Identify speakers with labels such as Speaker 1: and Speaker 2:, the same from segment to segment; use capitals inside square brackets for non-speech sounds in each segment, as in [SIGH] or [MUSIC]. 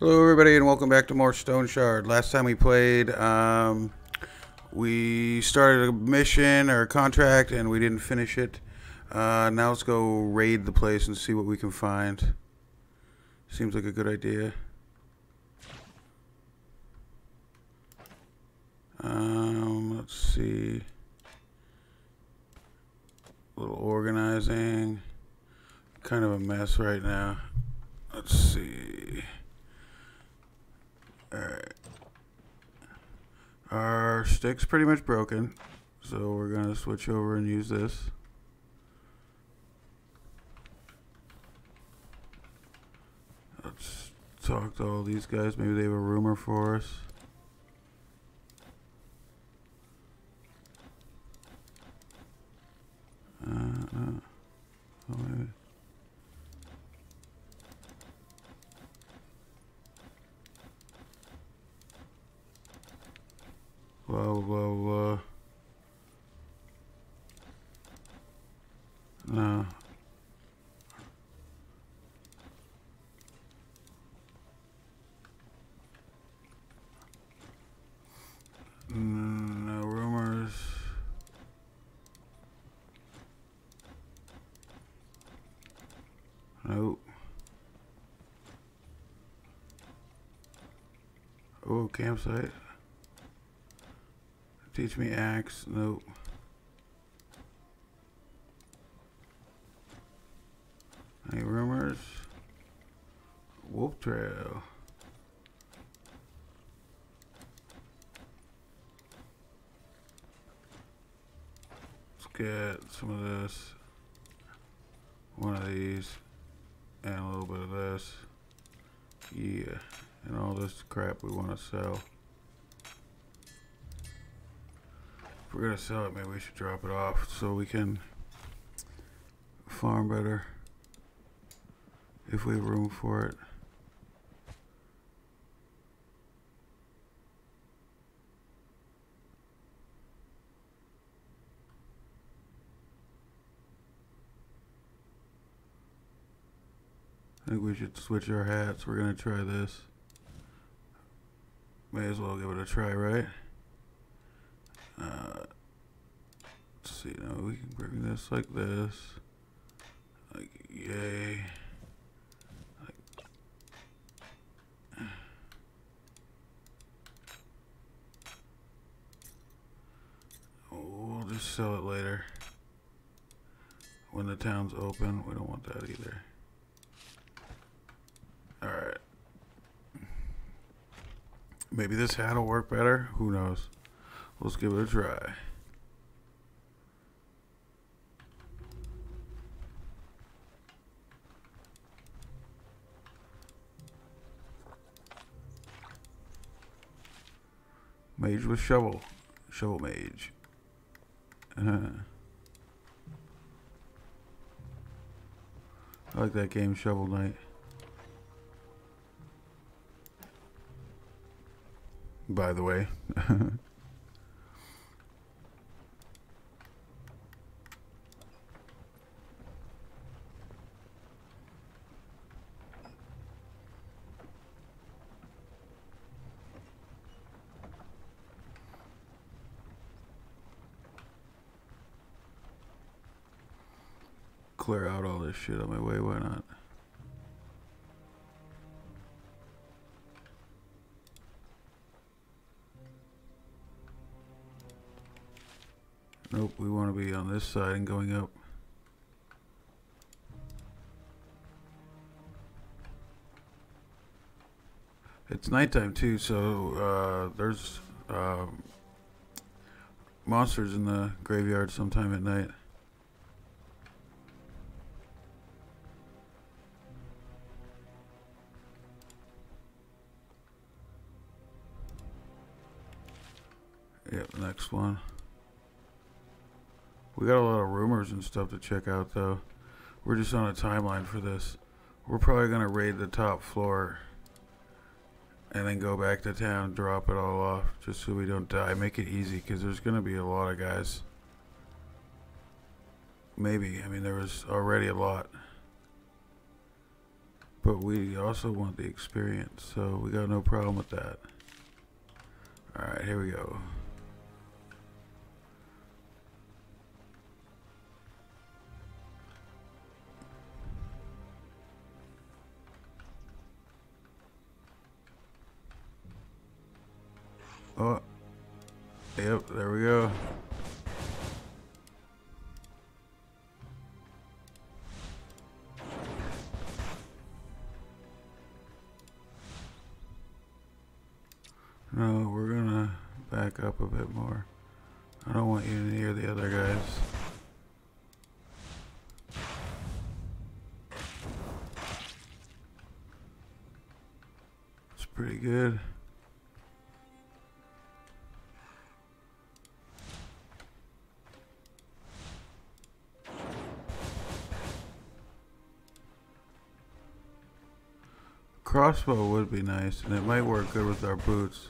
Speaker 1: Hello, everybody, and welcome back to more Stoneshard. Last time we played, um, we started a mission or a contract, and we didn't finish it. Uh, now let's go raid the place and see what we can find. Seems like a good idea. Um, let's see. A little organizing. Kind of a mess right now. Let's see. Alright. Our stick's pretty much broken, so we're gonna switch over and use this. Let's talk to all these guys. Maybe they have a rumor for us. Uh, uh, oh, maybe. Blah, blah, blah. No. Mm, No rumors. Nope. Oh, campsite. Teach me axe. Nope. Any rumors? Wolf trail. Let's get some of this. One of these. And a little bit of this. Yeah. And all this crap we want to sell. We're gonna sell it, maybe we should drop it off so we can farm better. If we have room for it. I think we should switch our hats. We're gonna try this. May as well give it a try, right? Uh, let's see. Now we can bring this like this. Like yay. We'll just sell it later. When the town's open, we don't want that either. Alright. Maybe this hat will work better. Who knows? Let's give it a try. Mage with shovel. Shovel mage. Uh, I like that game, Shovel Knight. By the way. [LAUGHS] Clear out all this shit on my way, why not? Nope, we want to be on this side and going up. It's nighttime too, so uh, there's um, monsters in the graveyard sometime at night. Next one. We got a lot of rumors and stuff to check out, though. We're just on a timeline for this. We're probably going to raid the top floor and then go back to town, drop it all off, just so we don't die. Make it easy, because there's going to be a lot of guys. Maybe. I mean, there was already a lot. But we also want the experience, so we got no problem with that. Alright, here we go. Oh, yep, there we go. No, we're gonna back up a bit more. I don't want you near the other guys. It's pretty good. Crossbow would be nice, and it might work good with our boots.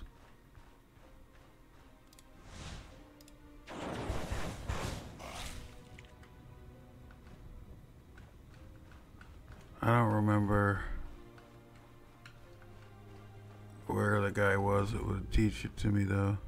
Speaker 1: I don't remember where the guy was that would teach it to me though.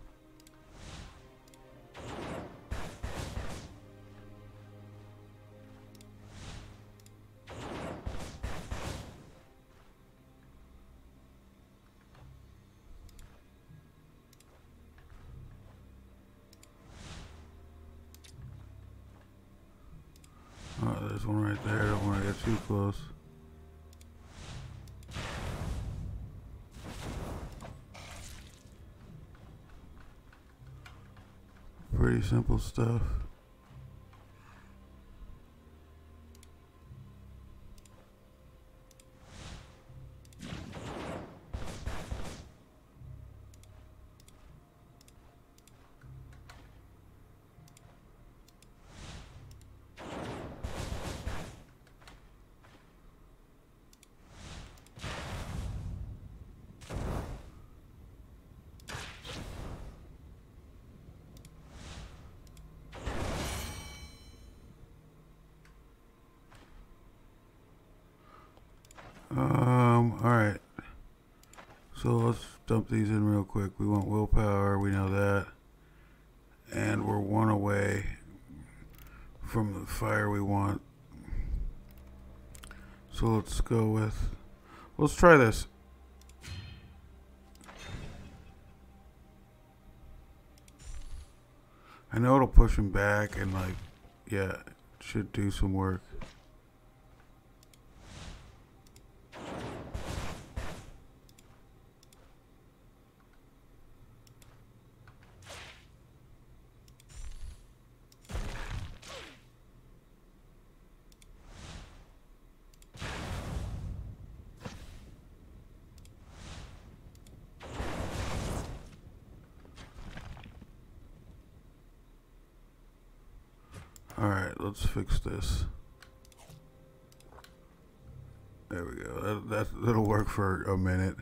Speaker 1: Simple stuff. Um, alright. So let's dump these in real quick. We want willpower, we know that. And we're one away from the fire we want. So let's go with. Let's try this. I know it'll push him back and, like, yeah, should do some work. Alright, this. There we go. That, that, that'll work for a minute.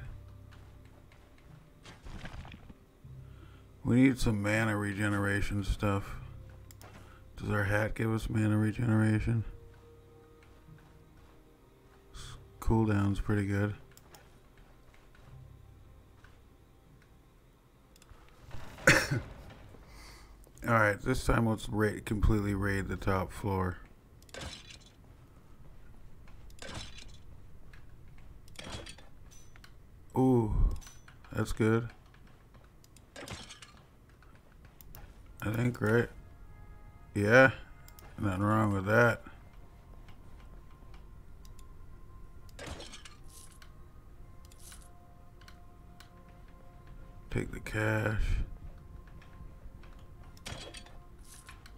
Speaker 1: We need some mana regeneration stuff. Does our hat give us mana regeneration? Cooldown's pretty good. [COUGHS] Alright, this time let's completely raid the top floor. Ooh, that's good. I think, right? Yeah, nothing wrong with that. Take the cash.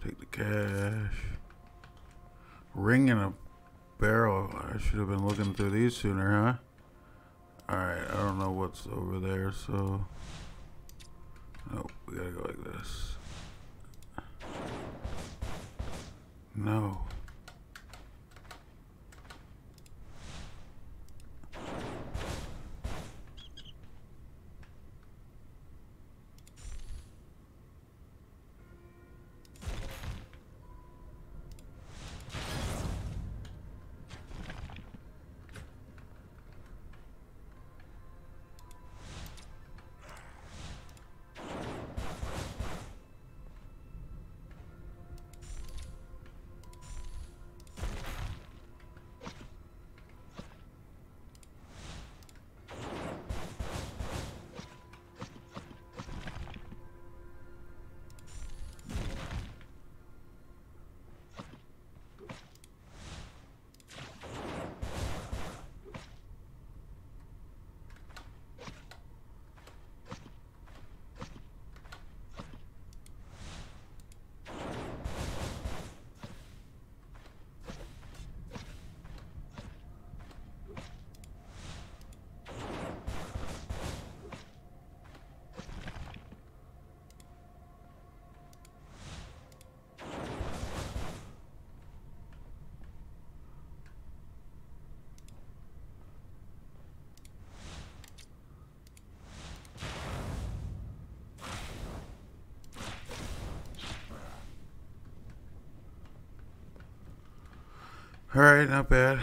Speaker 1: Take the cash. Ring in a barrel. I should have been looking through these sooner, huh? Alright, I don't know what's over there, so... Nope, we gotta go like this. No. All right, not bad.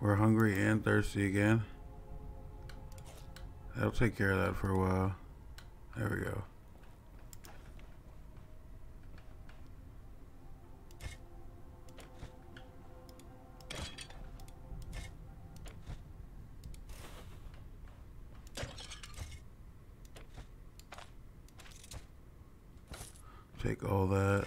Speaker 1: We're hungry and thirsty again. That'll take care of that for a while. There we go. Take all that.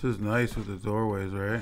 Speaker 1: This is nice with the doorways, right?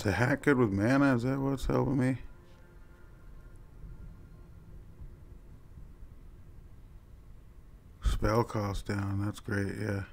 Speaker 1: Is the hat good with mana? Is that what's helping me? Spell cost down. That's great, yeah.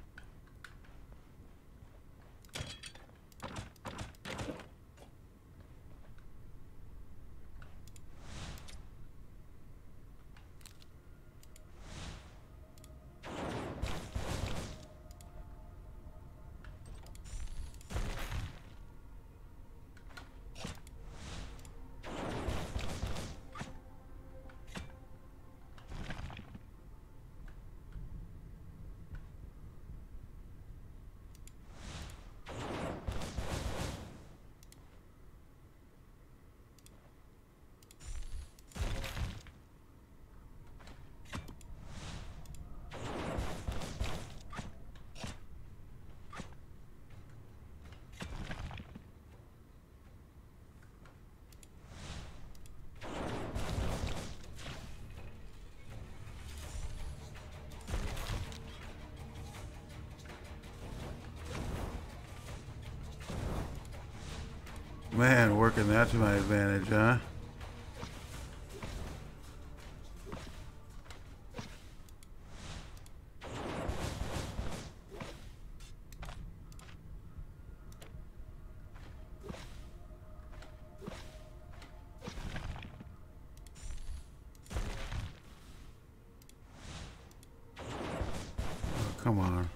Speaker 1: Man, working that to my advantage, huh? Oh, come on.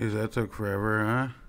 Speaker 1: Jeez, that took forever, huh?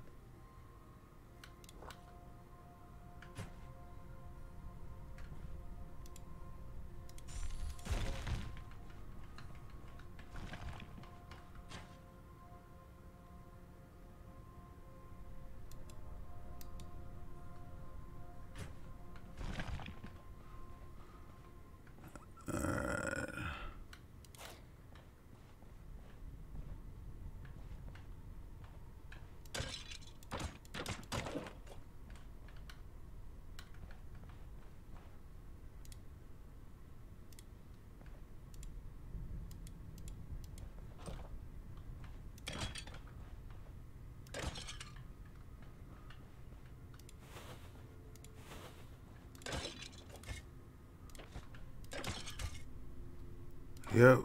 Speaker 1: Yep.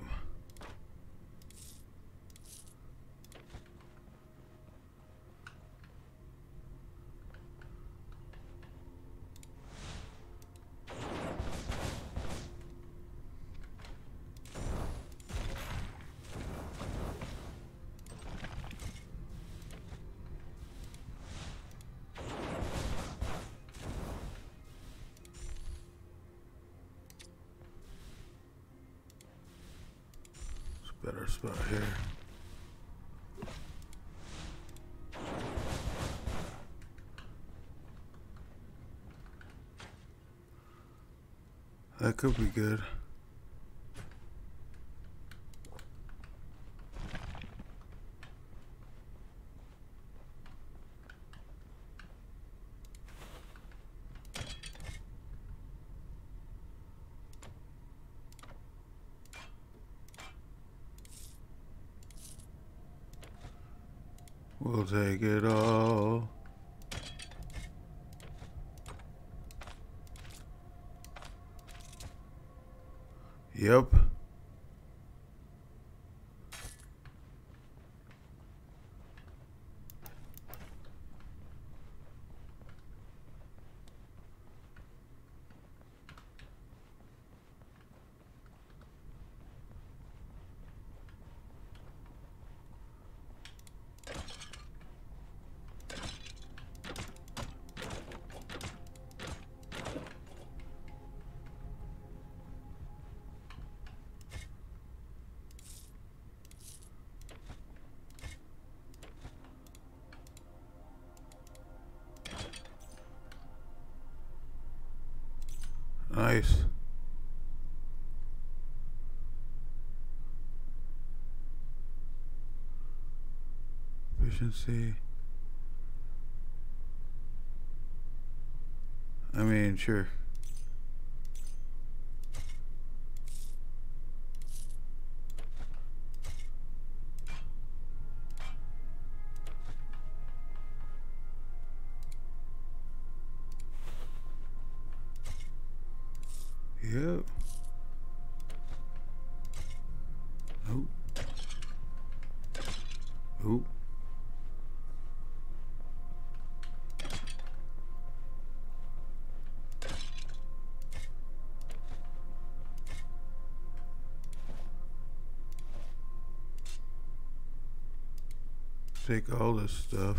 Speaker 1: better spot here. That could be good. We'll take it all. Yep. Nice. Efficiency. I mean, sure. Take all this stuff.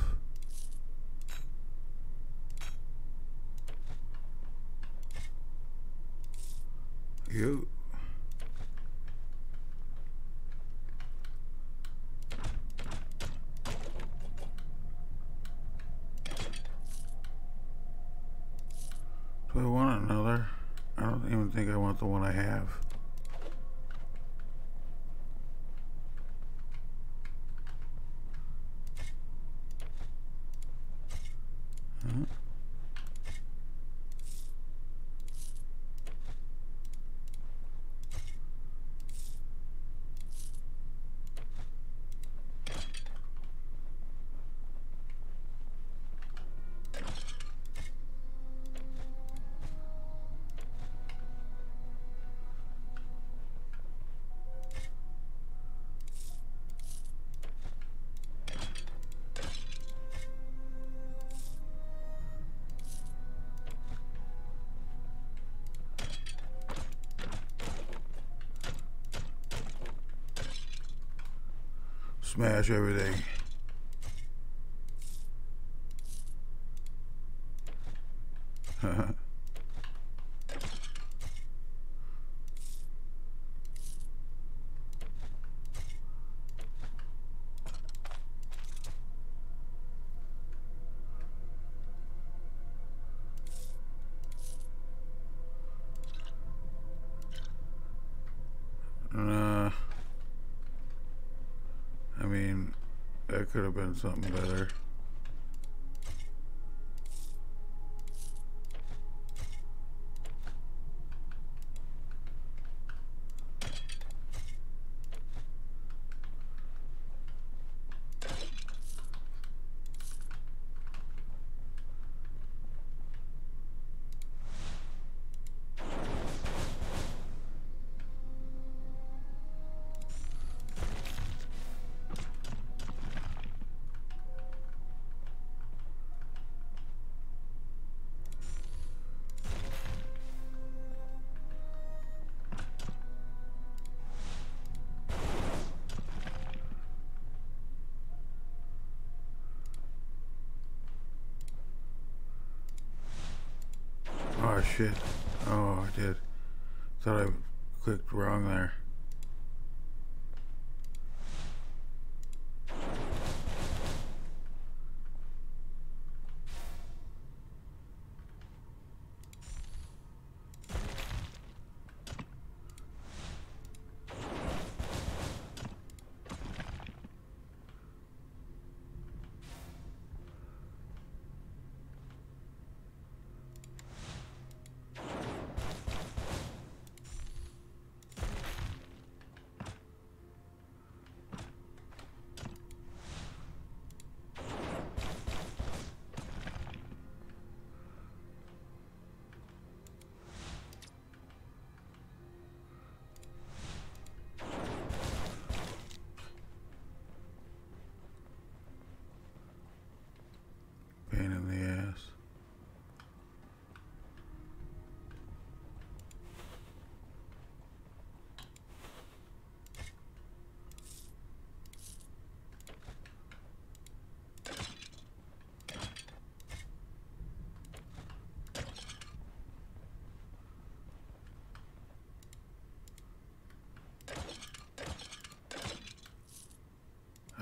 Speaker 1: Smash everything. uh, I mean, that could have been something better. Shit. Oh, I did. Thought I clicked wrong there.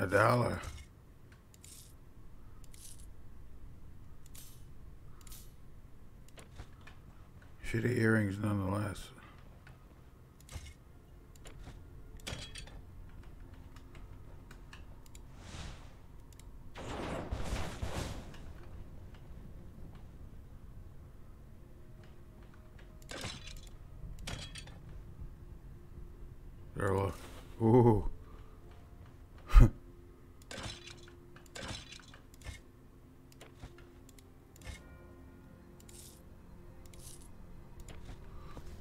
Speaker 1: Dollar. Shitty earrings nonetheless. There, look. Ooh.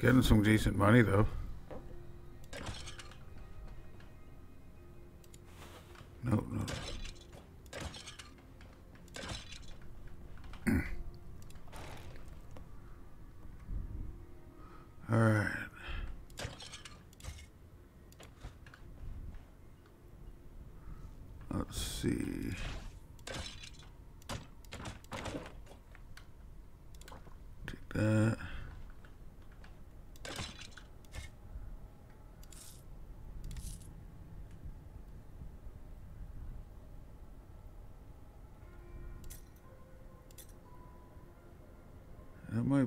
Speaker 1: Getting some decent money though. No, no. All right. Let's see. Take that.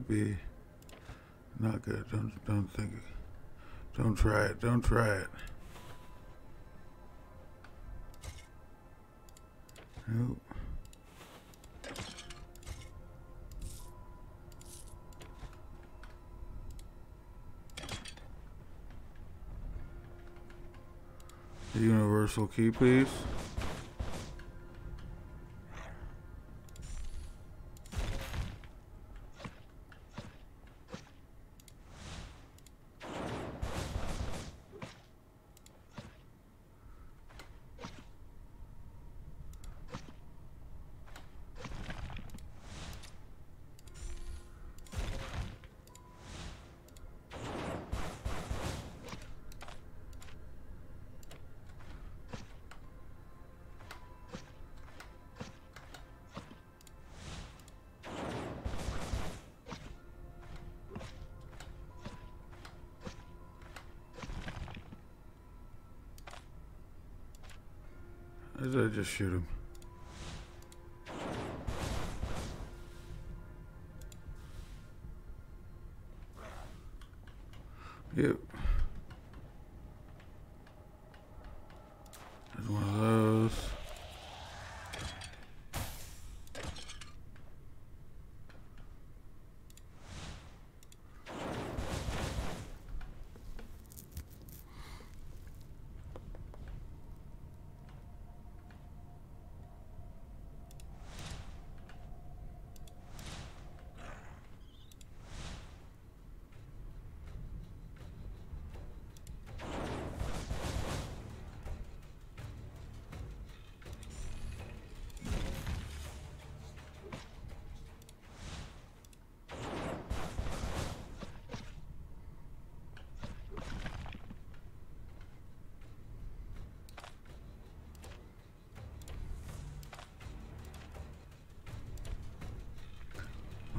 Speaker 1: Be not good. Don't don't think. it. Don't try it. Don't try it. Nope. The universal key, please. Or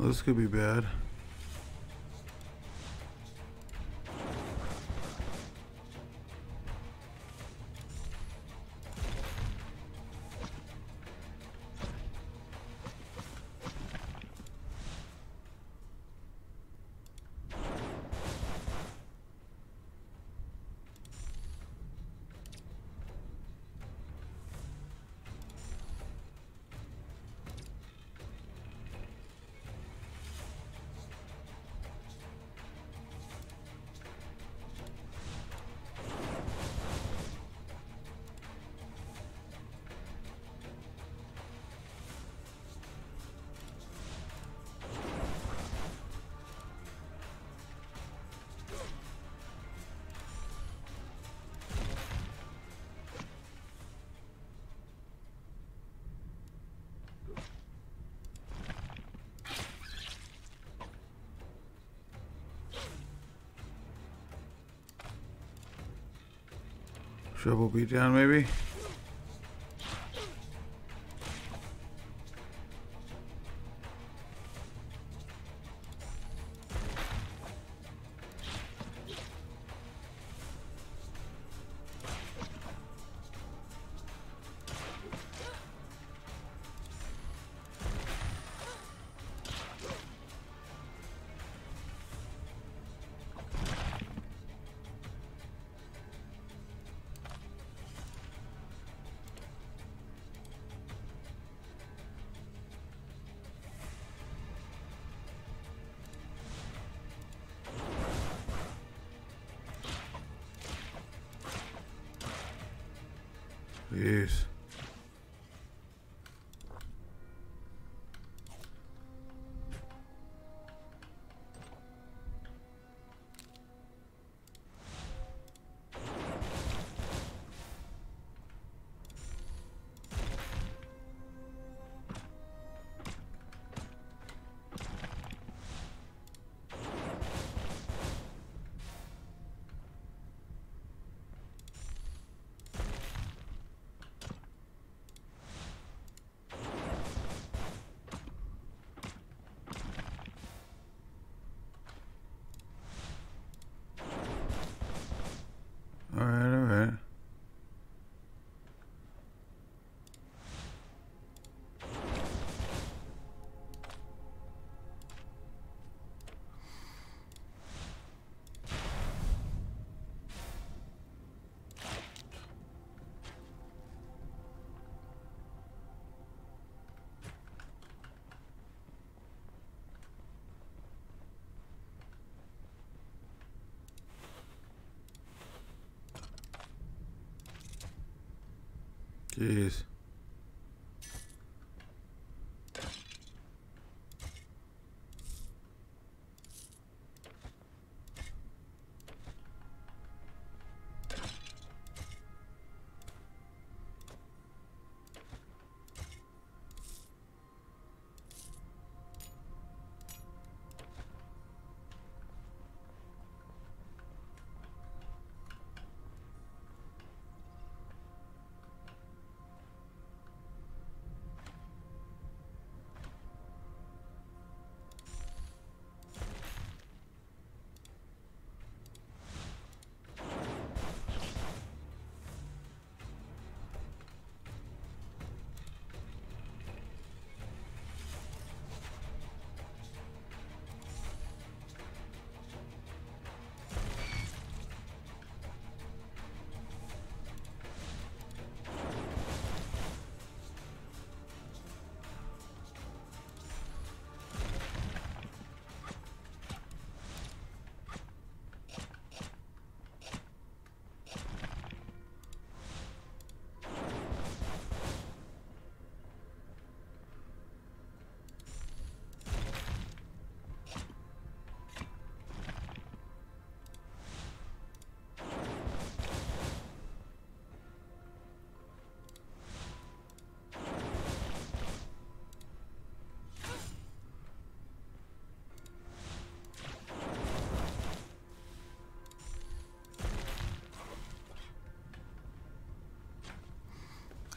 Speaker 1: this could be bad. Shovel beat down, maybe? Jeez.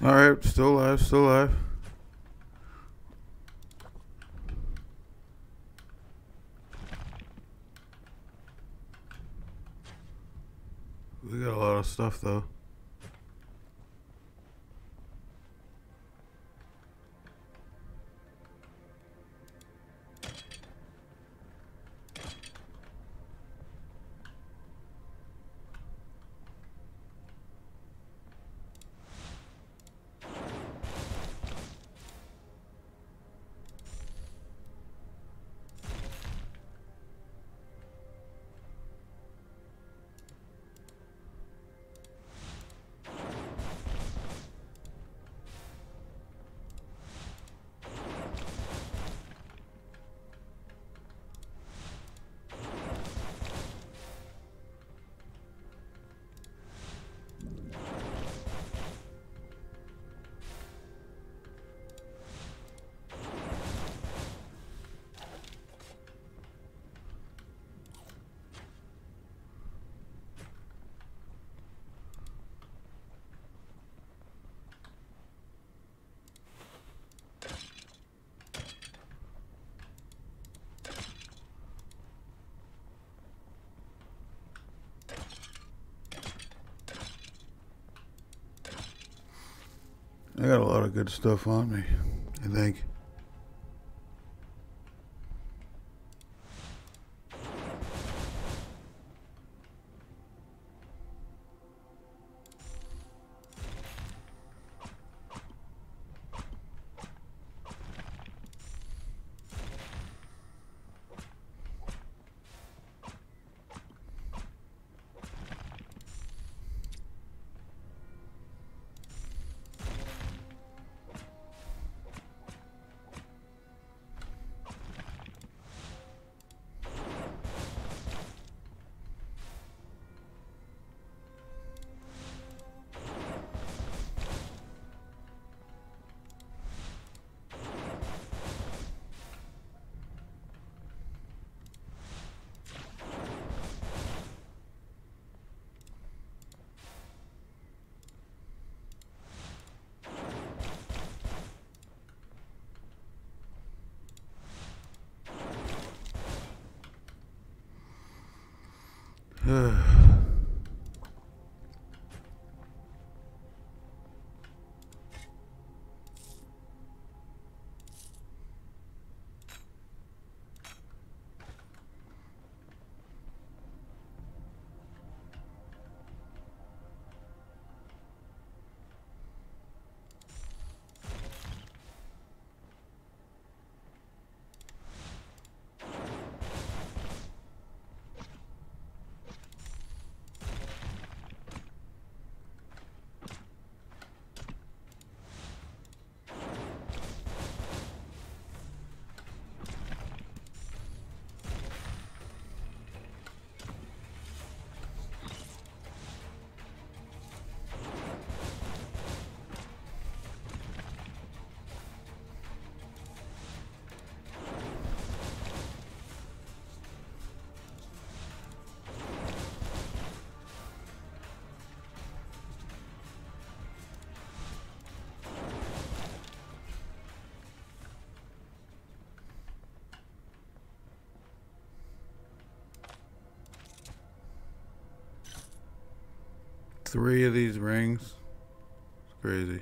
Speaker 1: All right, still alive, still alive. We got a lot of stuff though. I got a lot of good stuff on me, I think. Ugh. [SIGHS] [SIGHS] Three of these rings. It's crazy.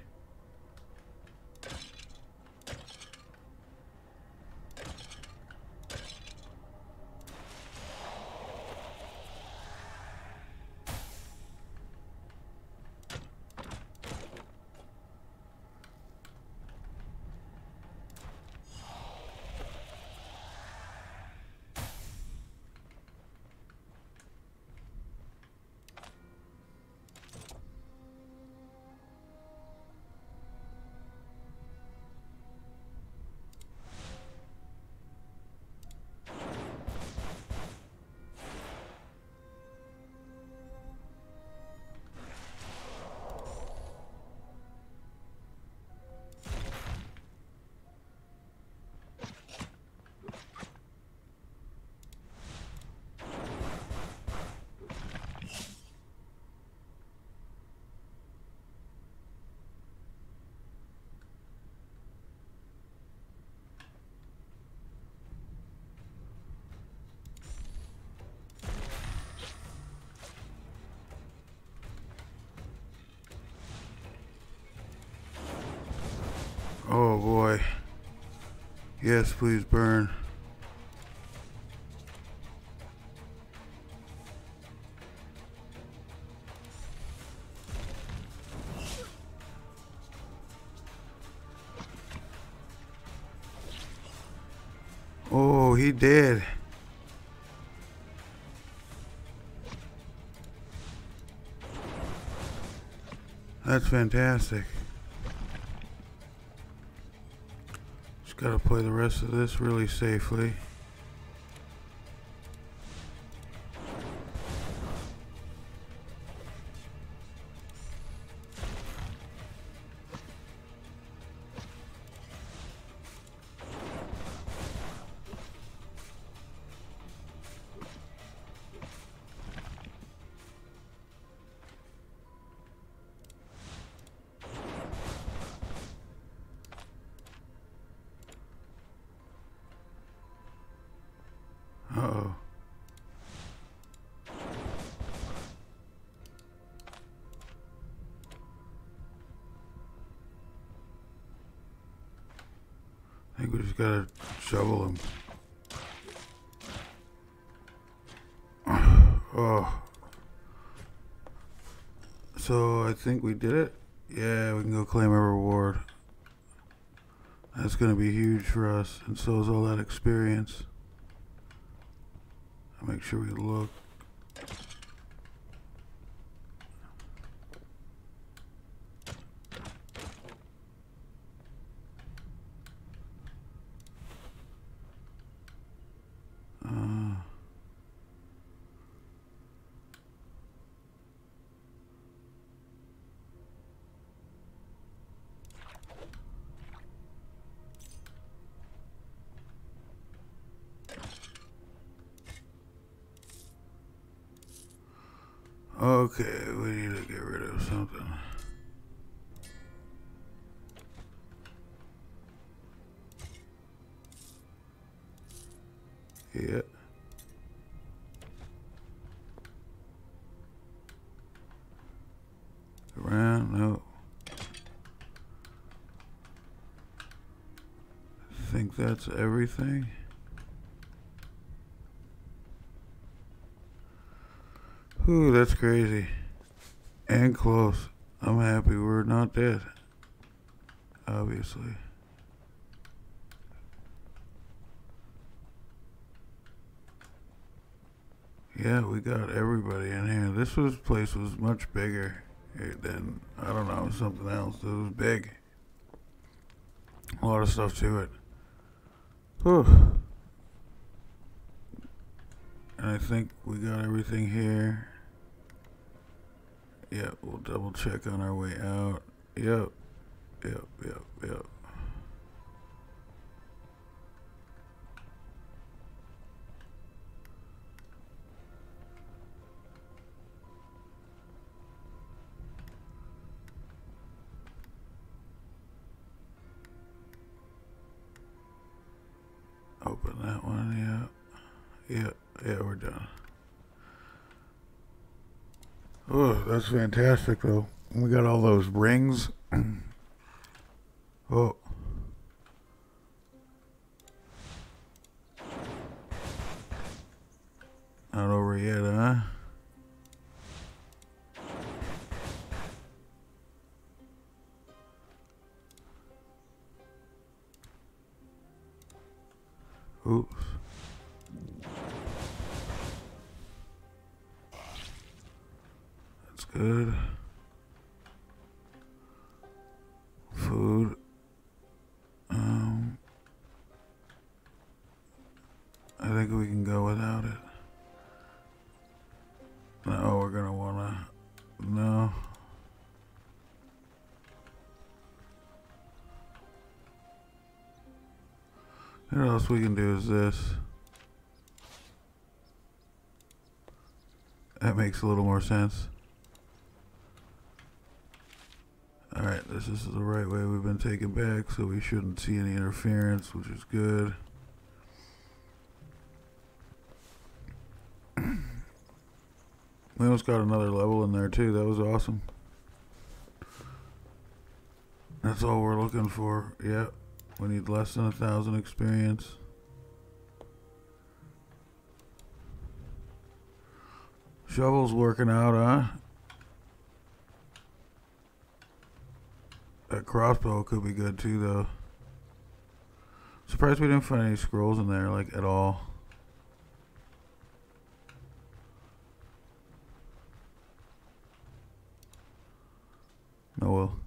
Speaker 1: Boy. Yes, please burn. Oh, he did. That's fantastic. Gotta play the rest of this really safely. We just gotta shovel him. [SIGHS] Oh. So I think we did it. Yeah, we can go claim our reward. That's gonna be huge for us, and so is all that experience. I'll make sure we look. it. Around, no. I think that's everything. Ooh, that's crazy. And close. I'm happy we're not dead. Obviously. Yeah, we got everybody in here. This was place was much bigger eh, than I don't know something else. It was big. A lot of stuff to it. Whew. And I think we got everything here. Yeah, we'll double check on our way out. Yep. Yep, yep, yep. That one, yeah. Yeah, yeah, we're done. Oh, that's fantastic, though. We got all those rings. [CLEARS THROAT] oh. Not over yet, huh? That's good. We can do is this. That makes a little more sense. Alright, this is the right way we've been taken back, so we shouldn't see any interference, which is good. [CLEARS THROAT] we almost got another level in there too, that was awesome. That's all we're looking for, yep. We need less than a thousand experience. Shovel's working out, huh? That crossbow could be good too, though. Surprised we didn't find any scrolls in there, like, at all. Oh well.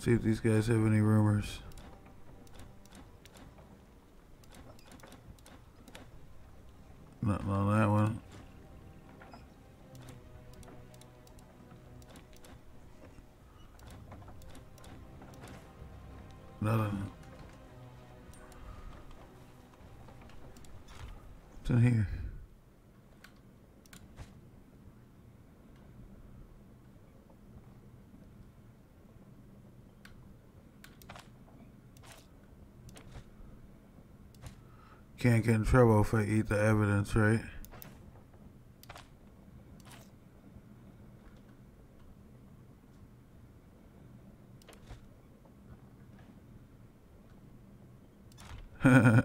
Speaker 1: See if these guys have any rumors. Can't get in trouble if I eat the evidence, right? [LAUGHS]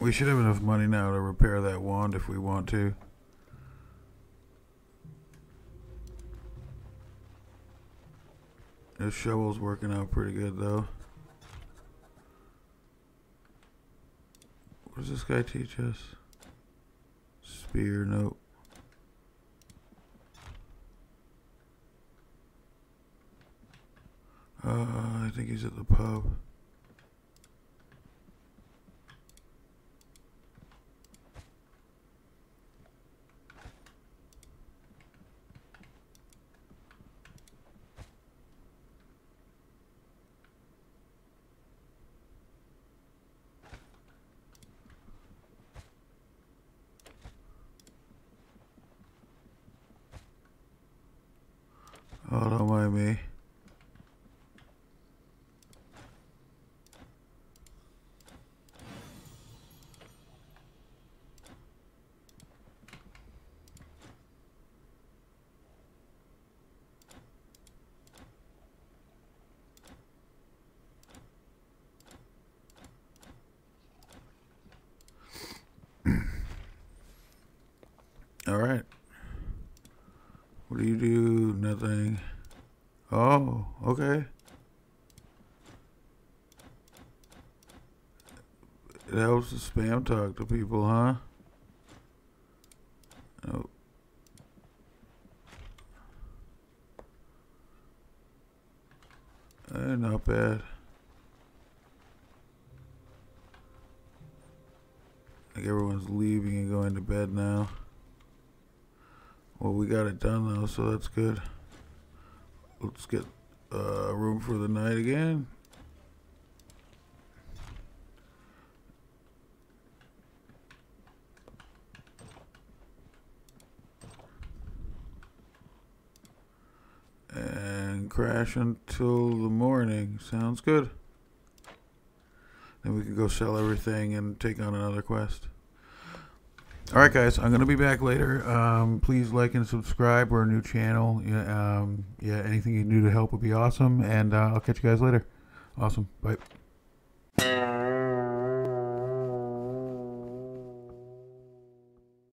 Speaker 1: we should have enough money now to repair that wand if we want to. This shovel's working out pretty good though. What does this guy teach us? Spear, nope. Uh, I think he's at the pub. Oh, don't mind me. All right. What do you do? Nothing. Oh, okay. It helps to spam talk to people, huh? Oh. Eh, not bad. Like everyone's leaving and going to bed now. Well, we got it done though, so that's good. Let's get uh, room for the night again. And crash until the morning. Sounds good. Then we can go sell everything and take on another quest. All right, guys. I'm gonna be back later. Um, please like and subscribe. We're a new channel. Yeah, um, yeah. Anything you can do to help would be awesome. And uh, I'll catch you guys later. Awesome. Bye.